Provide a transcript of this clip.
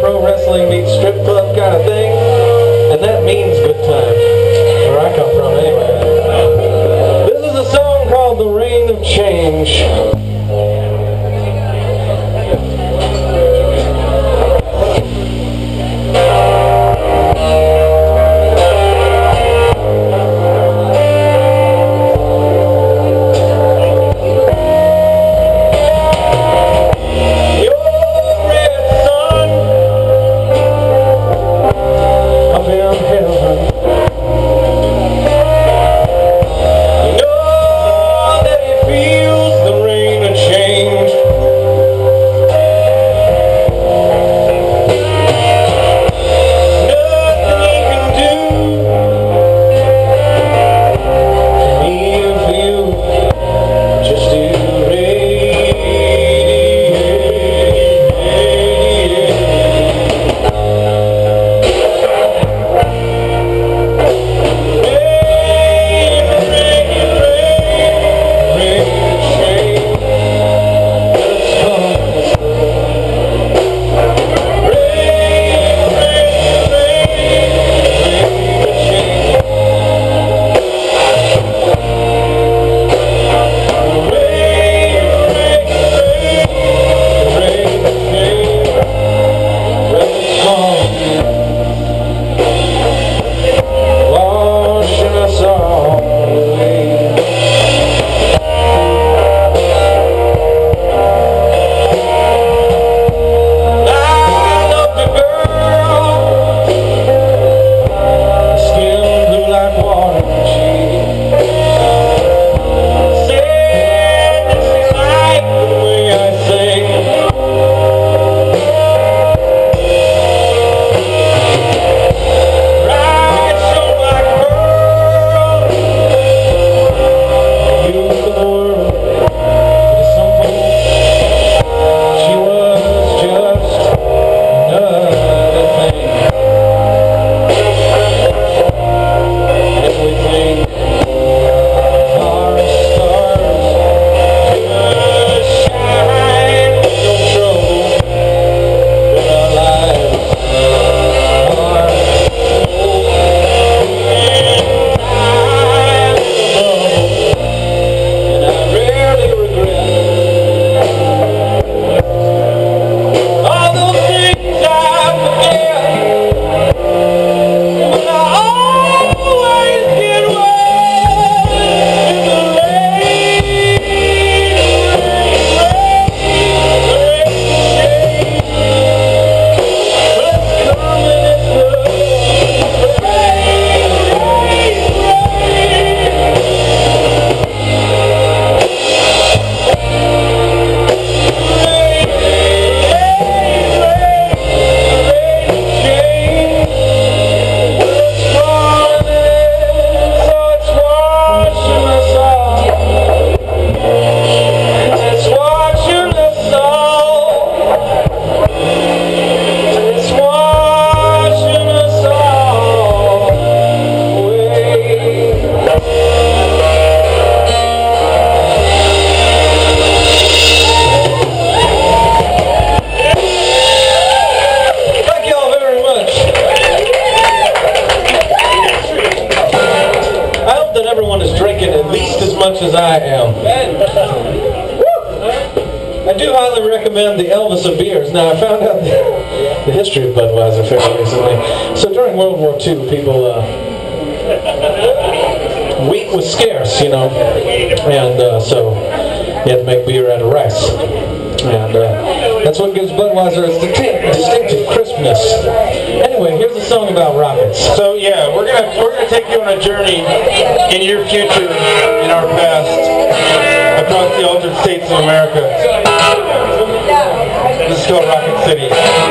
pro wrestling meets strip club kind of thing, and that means good time. Of beers. Now, I found out the, history of Budweiser fairly recently. So during World War II, people, uh, wheat was scarce, you know, and uh, so you had to make beer out of rice. And uh, that's what gives Budweiser its distinct, distinctive crispness. Anyway, here's a song about rockets. So yeah, we're gonna we're gonna take you on a journey in your future, in our past, across the altered states of America. giornate serene.